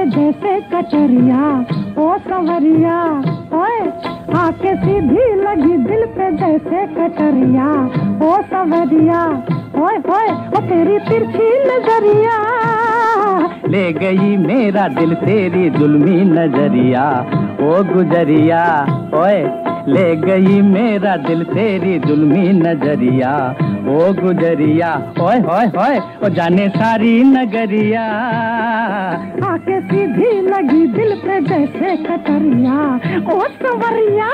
जैसे कचरिया, ओ सवरिया, ओए। आके सीधी लगी दिल पे जैसे कचरिया, ओ सवरिया, ओए ओए, ओ तेरी तिरछी नज़रिया। ले गई मेरा दिल तेरी जुल्मी नज़रिया, ओ गुजरिया, ओए। ले गई मेरा दिल तेरी जुल्मी नज़रिया। ओ गुजरिया ओए होए होए ओ जाने सारी नगरिया। आके सीधी लगी दिल पे जैसे कतरिया, ओ सवरिया।